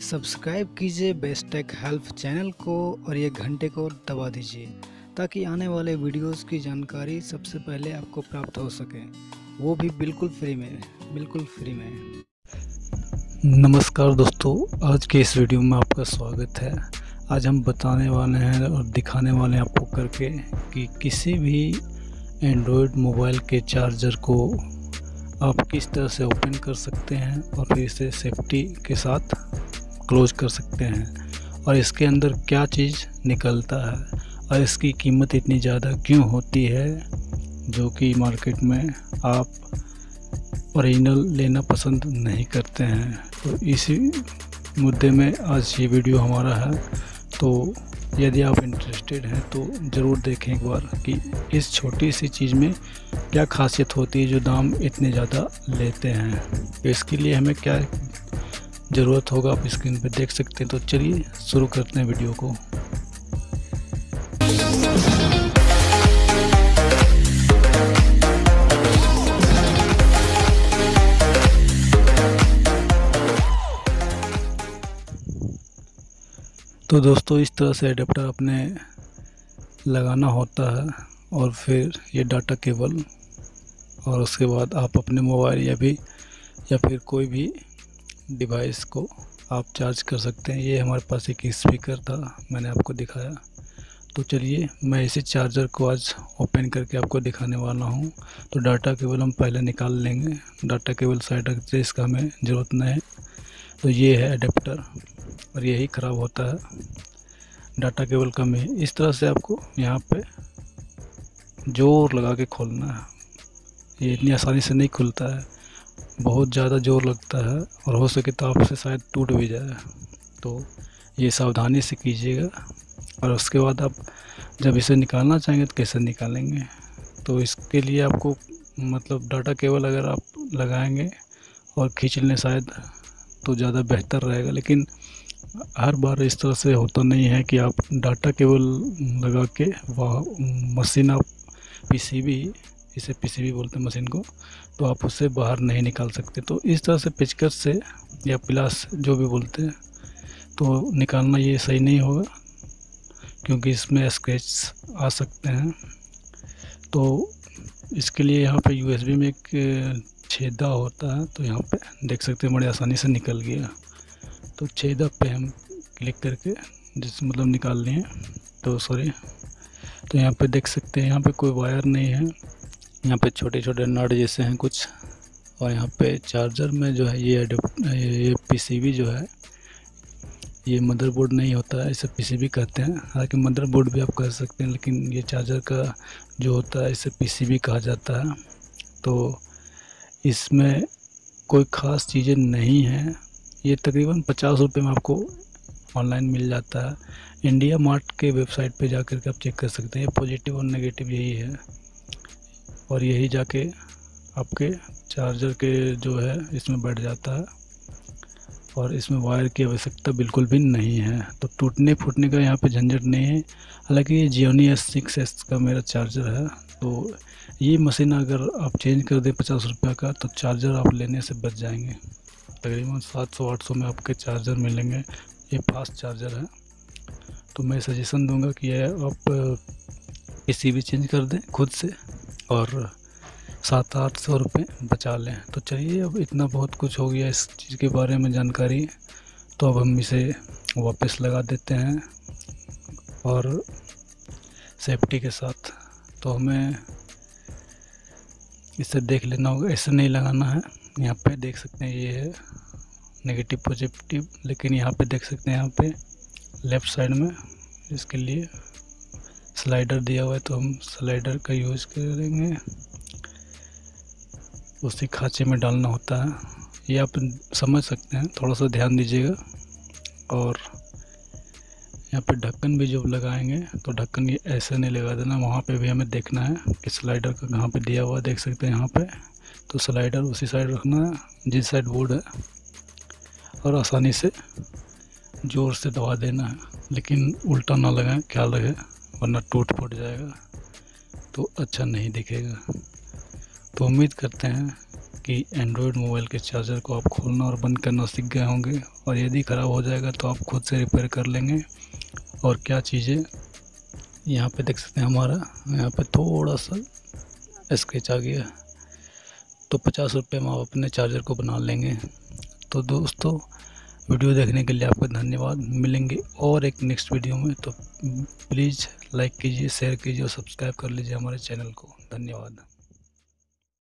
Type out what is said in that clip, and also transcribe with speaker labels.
Speaker 1: Subscribe कीजिए Bestech help channel को और ये घंटे को दबा दीजिए, ताकि आने वाले वीडियोस की जानकारी सबसे पहले आपको प्राप्त हो सके। वो भी बिल्कुल फ्री में, बिल्कुल फ्री में। नमस्कार दोस्तों, आज के इस वीडियो में आपका स्वागत है। आज हम बताने वाले हैं और दिखाने वाले हैं आपको करके कि किसी भी एंड्रॉयड मोबाइल के चार्जर को आप किस तरह से ओपन कर सकते हैं और फिर इसे सेफ्टी के साथ क्लोज कर सकते हैं। और इसके अंदर क्या चीज़ निकलता है? और इसकी कीमत इतनी ज़्यादा क्यों होती है? जो कि मार्केट में आप ओरिजिनल लेना पसंद नहीं करते हैं। तो इसी मुद्दे में आज ये वीडियो हमारा है। तो यदि आप इंटरेस्टेड हैं तो ज़रूर देखें एक बार कि इस छोटी सी चीज़ में क्या खासियत होती है जो दाम इतने ज़्यादा लेते हैं। तो इसके लिए हमें क्या ज़रूरत होगा, आप स्क्रीन पर देख सकते हैं। तो चलिए, शुरू करते हैं वीडियो को। तो दोस्तों, इस तरह से एडेप्टर अपने लगाना होता है और फिर ये डाटा केबल और उसके बाद आप अपने मोबाइल या भी, या फिर कोई भी डिवाइस को आप चार्ज कर सकते हैं। ये हमारे पास एक स्पीकर था, मैंने आपको दिखाया। तो चलिए, मैं इसी चार्जर को आज ओपन करके आपको दिखाने वाला हूँ। तो डाटा केबल हम पहले निकाल लेंगे। डाटा केबल साइड रखते इसका हमें ज़रूरत नहीं है। तो ये है अडेप्टर और यही ख़राब होता है। डाटा केबल कम है इस तरह से आपको यहाँ पे ज़ोर लगा के खोलना है। ये इतनी आसानी से नहीं खुलता है। बहुत ज़्यादा ज़ोर लगता है और हो सके तो आपसे शायद टूट भी जाए। तो ये सावधानी से कीजिएगा और उसके बाद आप जब इसे निकालना चाहेंगे तो कैसे निकालेंगे? तो इसके लिए आपको मतलब डाटा केबल अगर आप लगाएँगे और खींच लें शायद तो ज़्यादा बेहतर रहेगा। लेकिन हर बार इस तरह से होता नहीं है कि आप डाटा केबल लगा के वह मशीन आप पीसीबी इसे पीसीबी बोलते हैं मशीन को तो आप उससे बाहर नहीं निकाल सकते। तो इस तरह से पिचकस से या प्लास जो भी बोलते हैं तो निकालना ये सही नहीं होगा, क्योंकि इसमें स्क्रैच आ सकते हैं। तो इसके लिए यहाँ पे यूएसबी में एक छेदा होता है तो यहाँ पे देख सकते हैं बड़े आसानी से निकल गया। तो छेदा पे हम क्लिक करके जिस मतलब निकाल लिए तो सॉरी तो यहाँ पे देख सकते हैं, यहाँ पे कोई वायर नहीं है। यहाँ पे छोटे छोटे नट जैसे हैं कुछ। और यहाँ पे चार्जर में जो है ये ये पीसीबी जो है, ये मदरबोर्ड नहीं होता है, इसे पीसीबी कहते हैं। हालाँकि मदरबोर्ड भी आप कह सकते हैं, लेकिन ये चार्जर का जो होता है, इसे पीसीबी कहा जाता है। तो इसमें कोई ख़ास चीज़ें नहीं हैं। ये तकरीबन पचास रुपये में आपको ऑनलाइन मिल जाता है। इंडिया मार्ट के वेबसाइट पे जा कर के आप चेक कर सकते हैं। पॉजिटिव और नेगेटिव यही है। और यही जाके आपके चार्जर के जो है, इसमें बैठ जाता है। और इसमें वायर की आवश्यकता बिल्कुल भी नहीं है। तो टूटने फूटने का यहाँ पे झंझट नहीं है। हालाँकि ये जियोनी एस सिक्स एस का मेरा चार्जर है। तो ये मशीन अगर आप चेंज कर दें पचास रुपये का तो चार्जर आप लेने से बच जाएँगे। तकरीबन सात सौ, आठ सौ में आपके चार्जर मिलेंगे। ये फास्ट चार्जर है। तो मैं सजेशन दूँगा कि आप भी चेंज कर दें खुद से। और सात आठ सौ रुपये बचा लें। तो चलिए, अब इतना बहुत कुछ हो गया इस चीज़ के बारे में जानकारी। तो अब हम इसे वापस लगा देते हैं और सेफ्टी के साथ। तो हमें इसे देख लेना होगा। ऐसे नहीं लगाना है। यहाँ पे देख सकते हैं, ये है नेगेटिव पॉजिटिव लेकिन यहाँ पे देख सकते हैं, यहाँ पे लेफ़्ट साइड में इसके लिए स्लाइडर दिया हुआ है तो हम स्लाइडर का यूज़ करेंगे। उसी खाँचे में डालना होता है। ये आप समझ सकते हैं, थोड़ा सा ध्यान दीजिएगा। और यहाँ पे ढक्कन भी जब लगाएँगे तो ढक्कन ये ऐसे नहीं लगा देना, वहाँ पे भी हमें देखना है कि स्लाइडर का कहाँ पे दिया हुआ देख सकते हैं यहाँ पे। तो स्लाइडर उसी साइड रखना है, जिस साइड बोर्ड है। और आसानी से ज़ोर से दबा देना है, लेकिन उल्टा ना लगाएँ, ख्याल रखें। वरना टूट फूट जाएगा तो अच्छा नहीं दिखेगा। तो उम्मीद करते हैं कि एंड्रॉयड मोबाइल के चार्जर को आप खोलना और बंद करना सीख गए होंगे, और यदि ख़राब हो जाएगा तो आप खुद से रिपेयर कर लेंगे। और क्या चीज़ें यहाँ पे देख सकते हैं हमारा, यहाँ पे थोड़ा सा स्केच आ गया। तो पचास रुपये में आप अपने चार्जर को बना लेंगे। तो दोस्तों वीडियो देखने के लिए आपका धन्यवाद, मिलेंगे और एक नेक्स्ट वीडियो में। तो प्लीज़ लाइक कीजिए शेयर कीजिए और सब्सक्राइब कर लीजिए हमारे चैनल को। धन्यवाद।